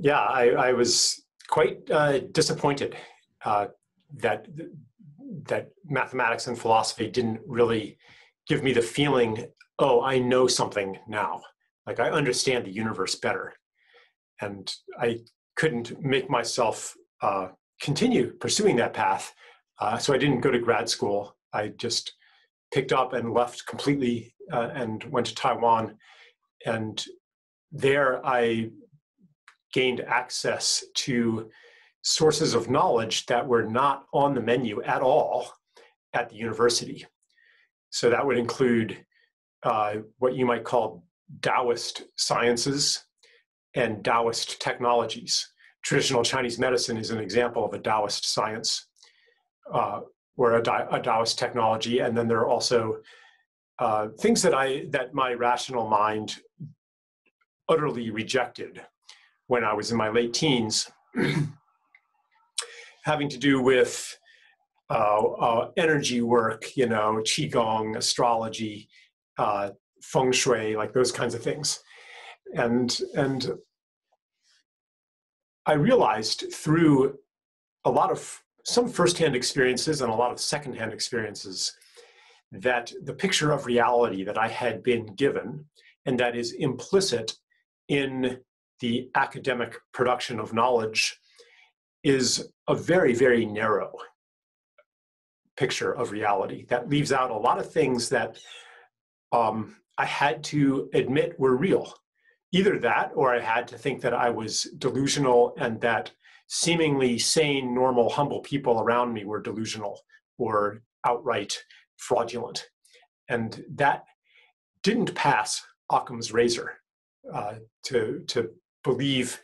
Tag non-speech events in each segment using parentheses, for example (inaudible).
yeah, I, I was quite uh, disappointed uh, that that mathematics and philosophy didn't really give me the feeling, oh, I know something now. Like I understand the universe better, and I couldn't make myself uh, continue pursuing that path. Uh, so I didn't go to grad school. I just picked up and left completely uh, and went to Taiwan. And there I gained access to sources of knowledge that were not on the menu at all at the university. So that would include uh, what you might call Taoist sciences and Taoist technologies. Traditional Chinese medicine is an example of a Taoist science uh, or a, a, Taoist technology. And then there are also uh, things that I that my rational mind utterly rejected when I was in my late teens, (clears throat) having to do with uh, uh, energy work, you know, qigong, astrology, uh, feng shui, like those kinds of things, and and I realized through a lot of some firsthand experiences and a lot of secondhand experiences that the picture of reality that I had been given and that is implicit in the academic production of knowledge is a very, very narrow picture of reality that leaves out a lot of things that um, I had to admit were real. Either that, or I had to think that I was delusional and that seemingly sane, normal, humble people around me were delusional or outright fraudulent. And that didn't pass Occam's razor uh, to, to believe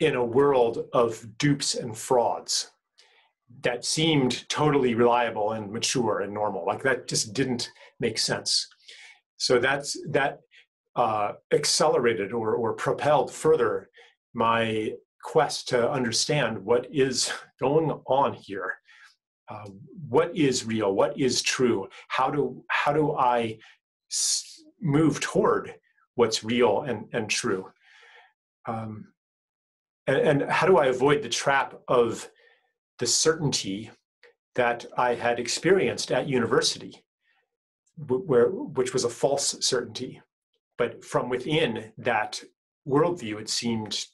in a world of dupes and frauds that seemed totally reliable and mature and normal. Like that just didn't make sense. So that's that uh, accelerated or, or propelled further my quest to understand what is going on here. Uh, what is real? What is true? How do how do I s- move toward what's real and, and true? Um, and, and how do I avoid the trap of the certainty that I had experienced at university, where, which was a false certainty. But from within that worldview, it seemed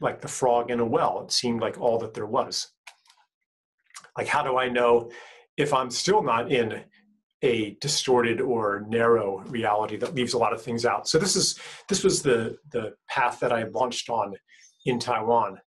like the frog in a well. It seemed like all that there was. Like, how do I know if I'm still not in a distorted or narrow reality that leaves a lot of things out? So this is this was the the path that I launched on in Taiwan.